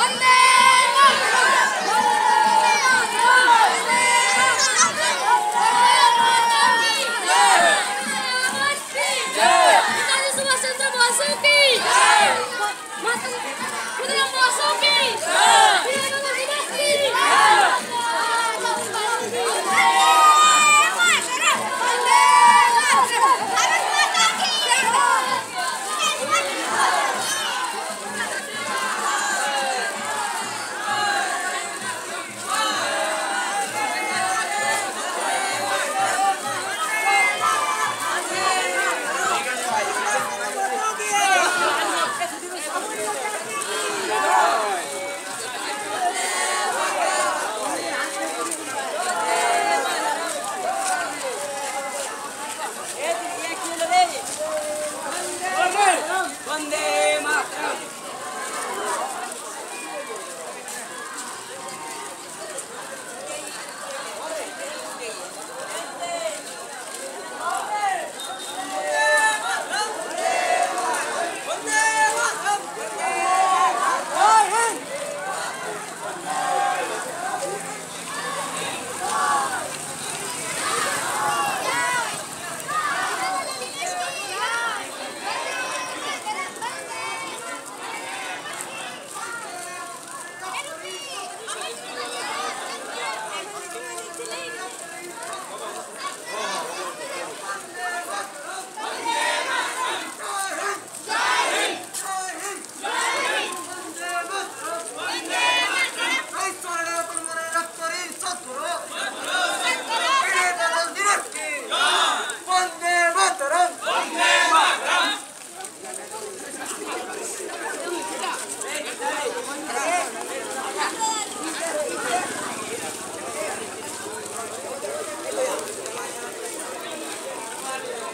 One day!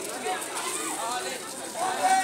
Alet. Alet.